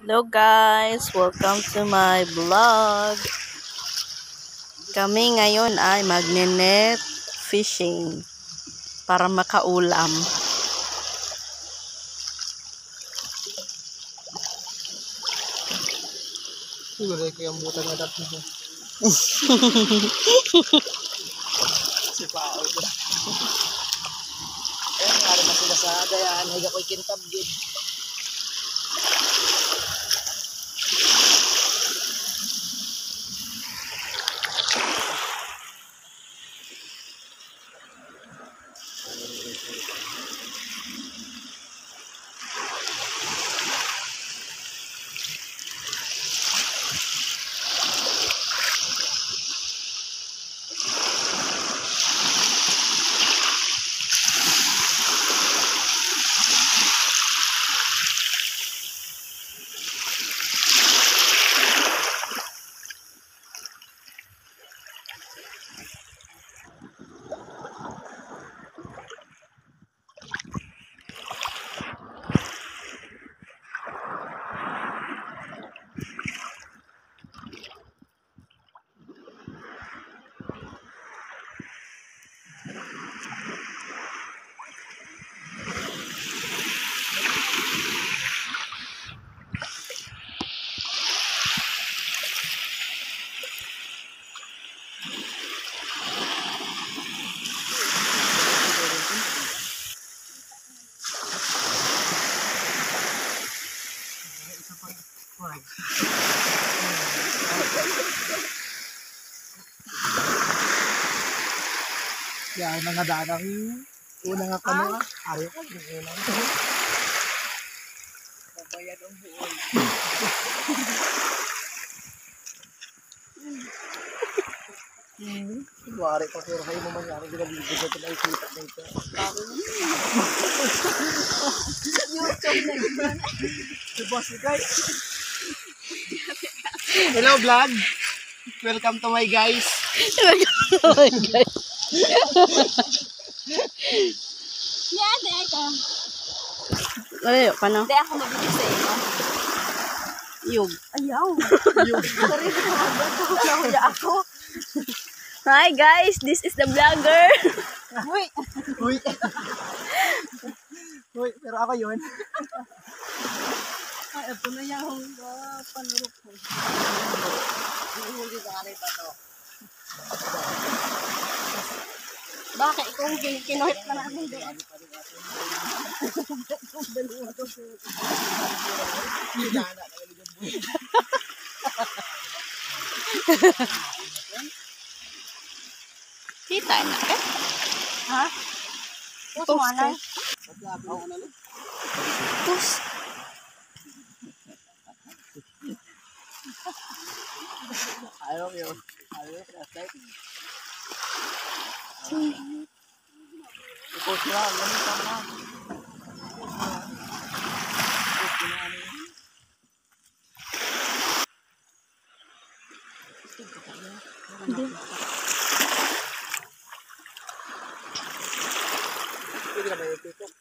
Hello guys! Welcome to my vlog. Kami ngayon ay magnenet fishing para makaulam. Siguro ko yung butang na dati mo. si Pao ko. Ayun, nga na sila sa dayaan. Higa ko'y kintab yun. Yan, mga danang una nga kano ah. Ayaw ko, yung una. Pabayad ang buwan. Hmm. Wari pa pero kayo mo mangyari ginalibig ko na ikita na ito. YouTube na yun. Si Boss guys. Hello vlog. Welcome to my guys. my God. Yan, di ako. Ay, paano? Di ako mabigay sa iyo. Yug. Ayaw. Yung Sorry, nahuya ako. Hi guys! This is the vlogger! Uy, Uy. Uy, pero ako yun. Ay, ito na yung panurok ko. Huli na ka nito to. Bakit kung kin- kinuhit na namin doon? Buhay. Kita na ka? Ha? Puso nga na. Paglabi na ano lang. Pus. Ayaw yun. Ayaw yun. Flashlight. Ipos na. Ganun ka na. Ipos na. Pwede na ba yung TikTok?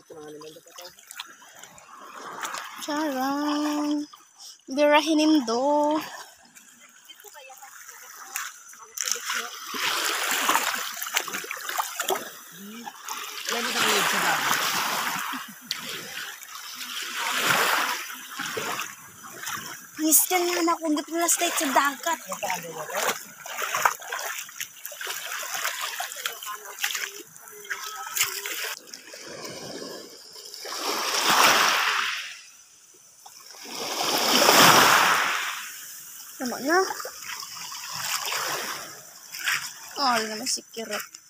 Ito na nga naman dapat ako. Charang. Birahinim do. Alam mo kang lead sa dami. Miskan nga na kung giplastate sa dagat. Na. Oh, naman si Kirot.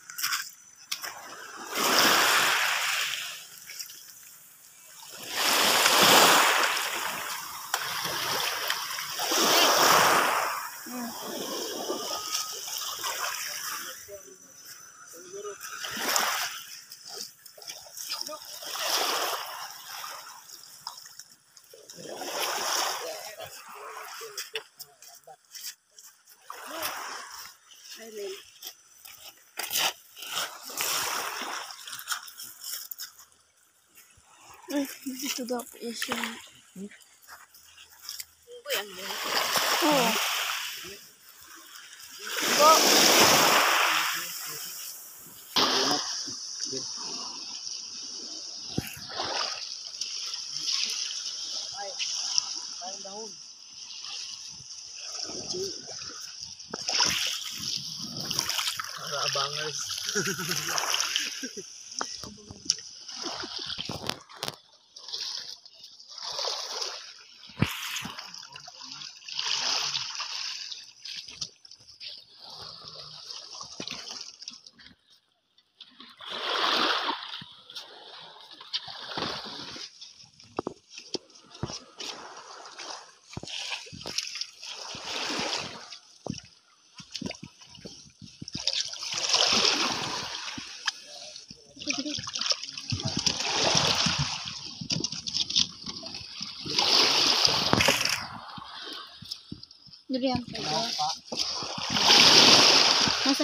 Ay, dito daw po is yung... Oo. Para abangers.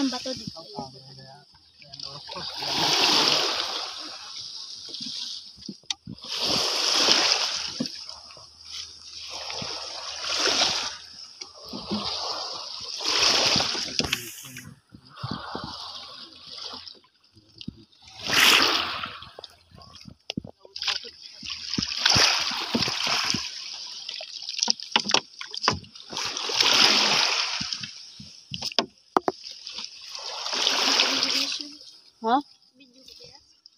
Nasaan ba to dito?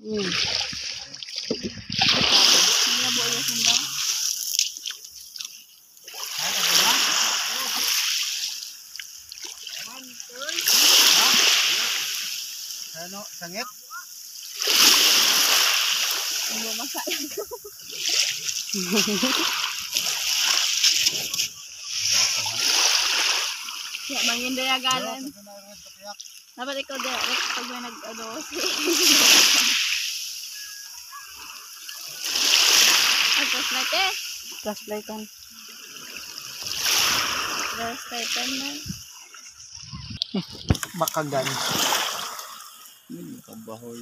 Hmm. Ano, sangit? Ya, mangin daya galan. Ano? Dapat ikaw direct pag may nag-ano. Flashlight eh. Flashlight on. Flashlight na. Makagan. Kabahoy.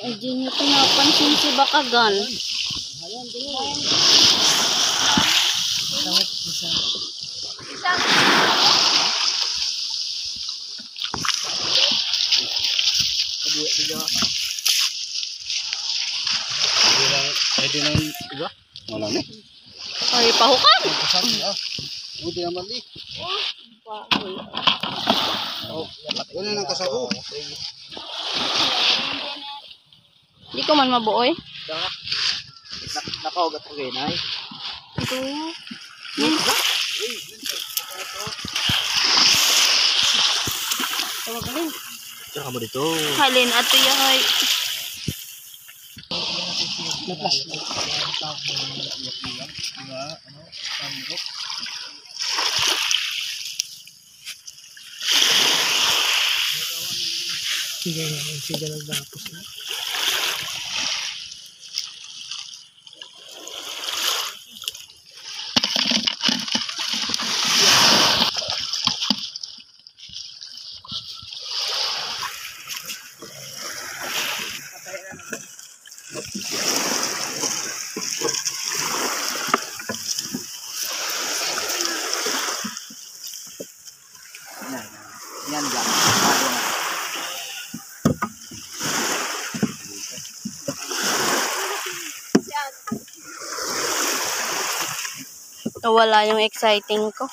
Ay, di niyo pinapansin si Bakagan. Sangit, isa. Pwede na yung iba? Wala na. Ay, pahukan! Niya. Buti naman di. Wala nang kasago. Di ko man mabuoy. Nakaugat ko na eh. Ito. Tawag ka rin. Tsaka mo dito. Halin, ato yahay. Na flashlight. Iwak-iwak. Diba? Ano? Pamrok. Sige nga, sige nagdapos na. Yan. Nawala yung exciting ko.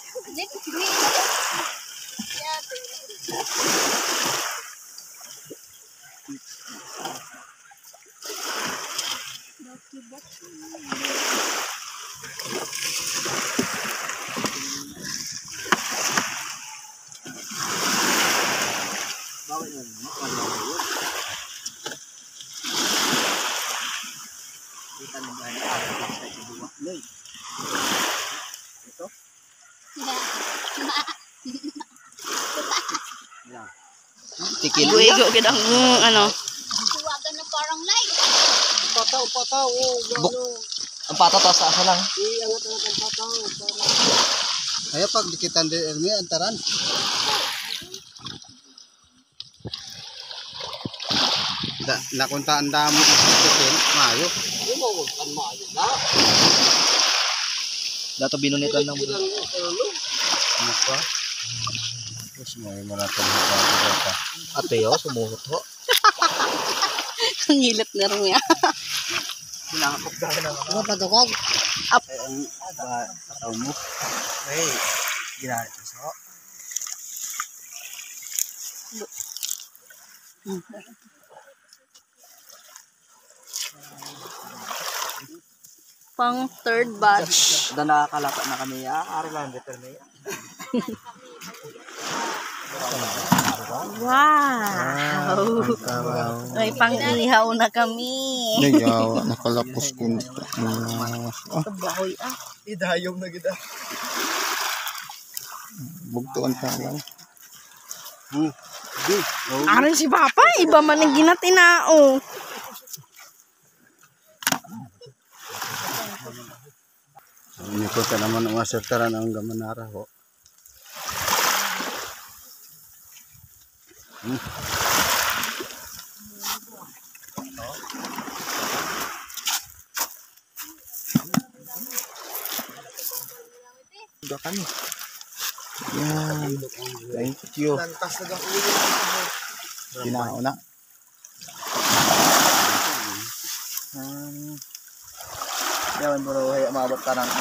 tikil. Igo-igo ang mm, ano. Tuwagan na parang light. Pataw, pataw. Oh, Buk ang pataw to sa asa lang. Iangat ang pataw. Ayo pag dikitan din eh, ermi antaran. Da, nakunta ang damo ng tikil, mayo. Mo kan mayo na. Dato binunitan ng bulo. Eh, ano pa? May maratang higado ka. ate yo, sumuhot ho. Ang hilat na rin niya. Sinangkap ka na Ano pa dukog? Ay, ang ba, kataw mo. Ay, ginamit mo sa Pang third batch. Da nakakalapa na kami ya. Ari lang better na yan. Wow! May pang-ihaw na kami. Nagyawa, nakalapos ko nito. Ah, Kabahoy ah. Idayong na gida. bugtuan ka lang. Hmm. Di. Oh, Aron si Papa, iba man ang ginatinao. Ini ko ta naman ang asertaran ang gamanara ho. Udah kami. Yan. Thank you. Lantas na gawin. Kinao na. Hmm. Yawan mo raw ay maabot ka ng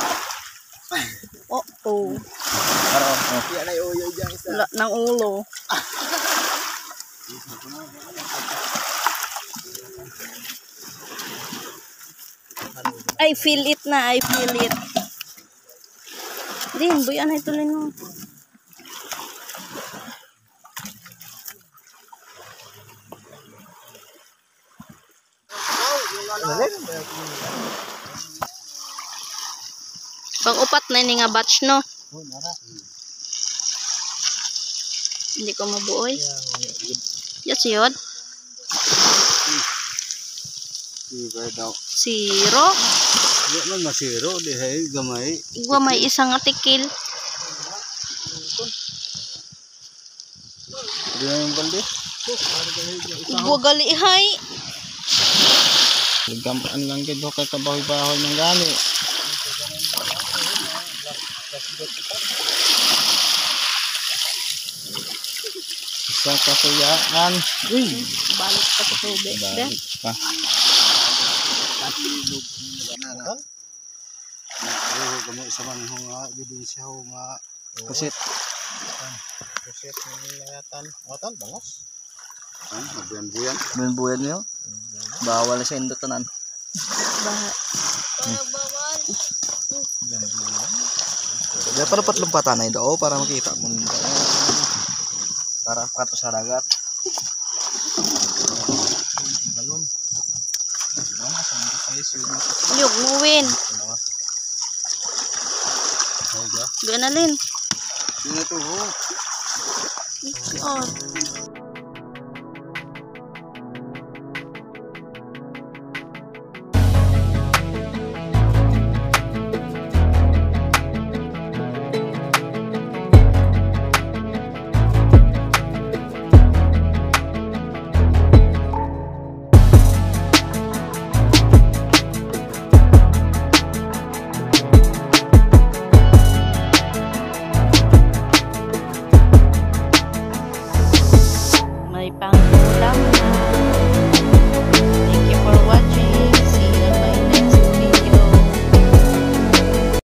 Oh, oh. Ano? Oh. Yan ay uyo dyan isa. Wala ng ulo. I feel it na, I feel it. Din, boy, ano ito mo? Pang upat na ini nga batch, no? Hindi ko mabuoy. Yes, yun. Diba daw. Zero. Di man masiro, di hay gamay. Igwa may isang atikil. Di na yung balde. Igwa galihay. Nagkampaan lang gid kay kabahoy-bahoy ng gali. Sa kasayaan. Uy, Balik pa sa tubig. Be. balik pa. Oo, gamo isa man ho nga gidin siya ho nga Kusit. kusit ng layatan. Atan balas. Ah, mabuyan-buyan. Buyan niyo. Bawal sa indot tanan. Baha. Kaya para patlumpatan na ito para makita mo. Para kato sa dagat. Balon. Yung muwin. Ay, ga. Ganalin. Sino to ho? Oh.